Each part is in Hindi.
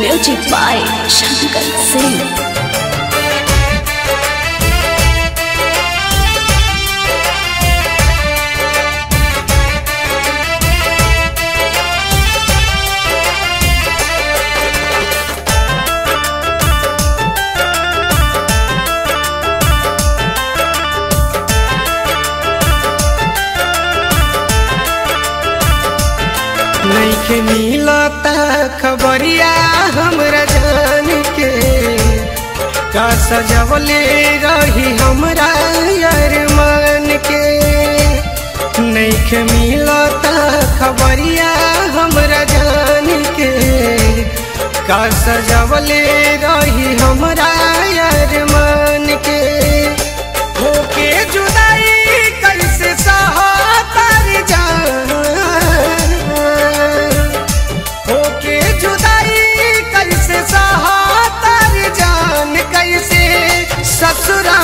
music by Shankar Singh. नइखे मिलता खबरिया हमरा जान के। का सजवले रही हमरा अरमान के। नइखे मिलता खबरिया हमरा जान के। का सजवले रही हमरा अरमान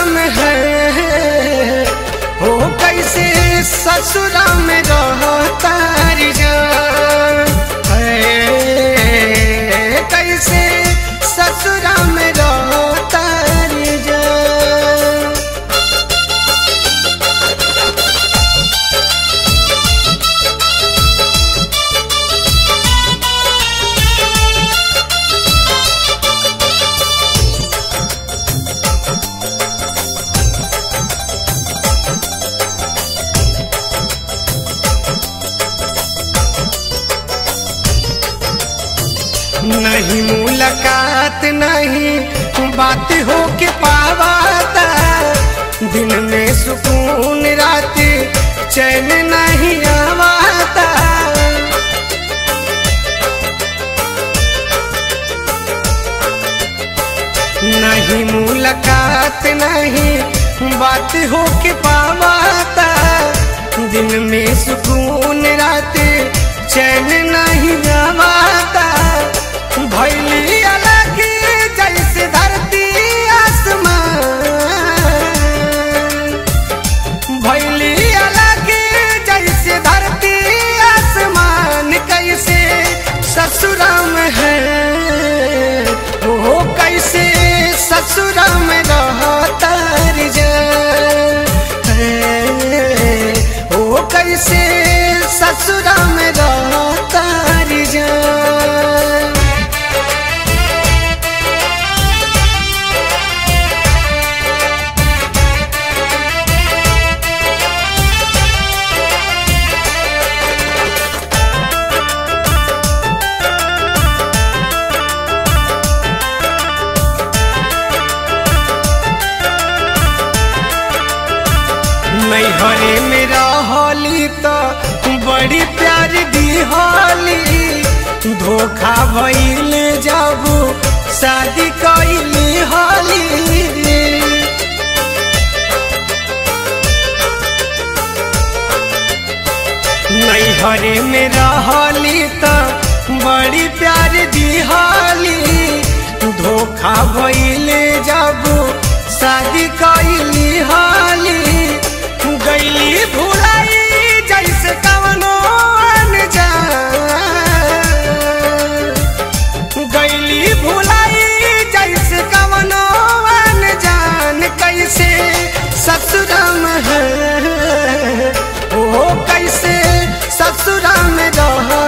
ससुरा में है। हो कैसे ससुरा में रहतर नहीं मुलाकात नहीं, बात हो के पावाता दिन में सुकून, रात चैन नहीं आवाता नहीं मुलाकात नहीं, बात हो के पावाता दिन में सुकून, रात चैन नहीं आवाता भैली अलग जैसे धरती आसमान भैली अलग जैसे धरती आसमान कैसे ससुरा में है? वो कैसे ससुरा में रहतर कैसे ससुरा नैहरे में रहली तो बड़ी प्यार दिहली धोखा भइल जाबू, शादी कैली हली। नैहरे में रहली ससुरम है। ओ कैसे ससुराम रहतार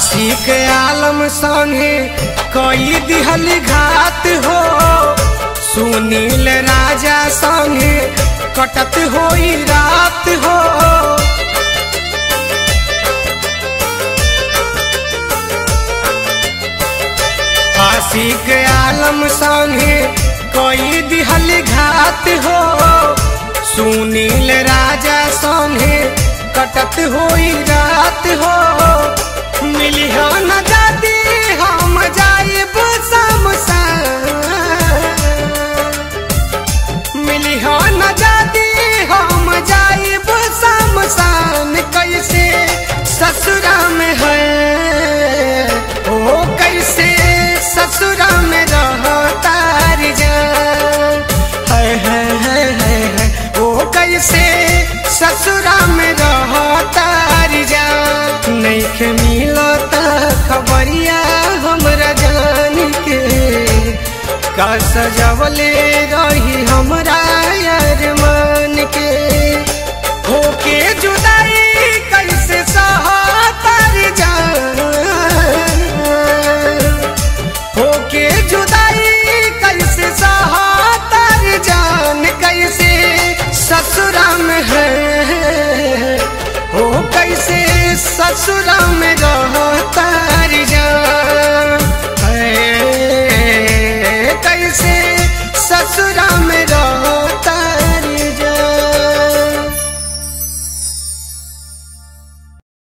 आशिक आलम संगे कई दिहल घात हो। सुनील राजा संगे कटत होई रात हो। आशिक आलम संगे कई दिहल घात हो। सुनील राजा संगे कटत होई रात हो। मिली न हम न हम कैसे में है? कैसे में है है है है है। ओ, कैसे ससुरा में रहतार नहीं मिलता खबरिया हमरा जान के। का सजवले रही हमरा ससुरा में